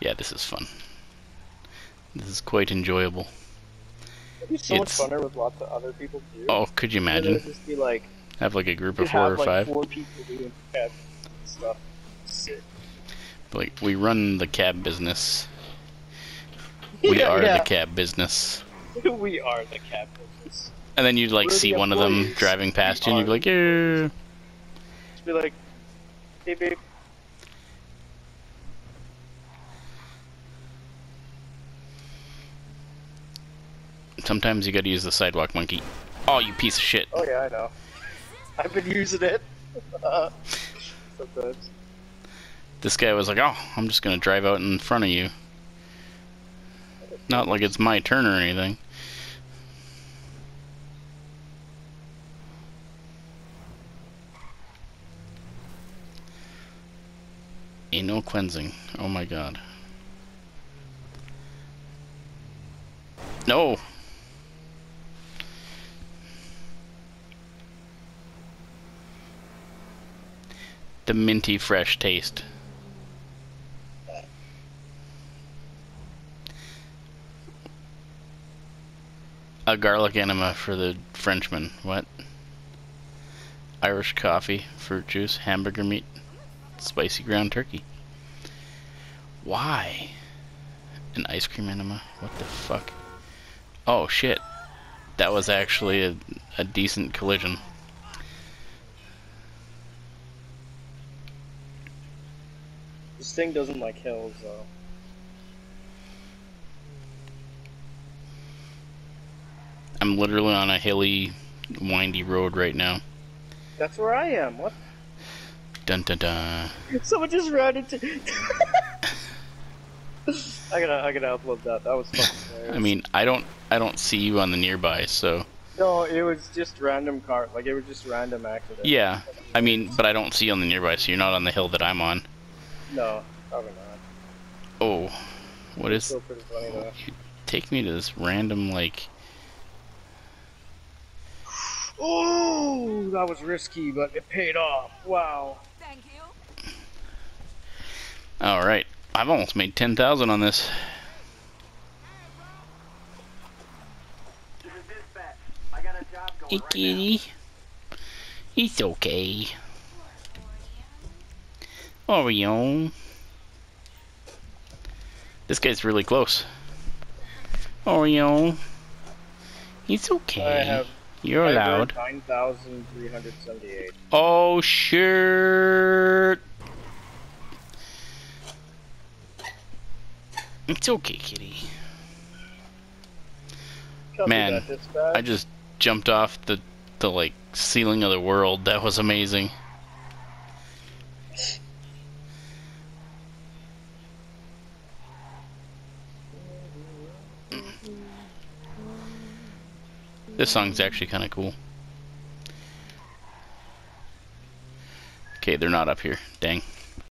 Yeah, this is fun. This is quite enjoyable. It'd be so It's- much funner with lots of other people too. Oh, could you imagine? It'd just be like Have like a group of four have or like five. four people doing cab stuff. Sick. Like we run the cab business. We Yeah, are yeah. the cab business. we are the cab business. And then you'd like We're see one of them driving past you, and you'd be like, "Yeah." Just be like, hey babe. Sometimes you gotta use the sidewalk monkey. Oh, you piece of shit. Oh yeah, I know. I've been using it. Sometimes. This guy was like, oh, I'm just gonna drive out in front of you. Not like it's my turn or anything. Anal cleansing. Oh my god. No! The minty fresh taste. A garlic enema for the Frenchman. What? Irish coffee, fruit juice, hamburger meat, spicy ground turkey. Why? An ice cream enema? What the fuck? Oh shit. That was actually a, a decent collision. This thing doesn't like hills though. I'm literally on a hilly, windy road right now. That's where I am. What? Dun dun dun. Someone just ran into. I gotta, I gotta upload that. That was fucking hilarious. I mean, I don't, I don't see you on the nearby, so no, it was just random car. Like it was just random accident. yeah. I mean, but I don't see you on the nearby, so you're not on the hill that I'm on. No, probably not. Oh, what is? Still funny though. Take me to this random like. Oh, that was risky, but it paid off. Wow. Thank you. All right, I've almost made ten thousand on this. This is dispatch. I got a job going Hey, right It's okay. Oh, Oreo. This guy's really close. Oh, Oreo. It's okay. I have. You're allowed. Nine thousand three hundred seventy-eight. Oh, shirt. It's okay, kitty. Man, I just jumped off the the like ceiling of the world. That was amazing. This song's actually kind of cool. Okay, they're not up here. Dang.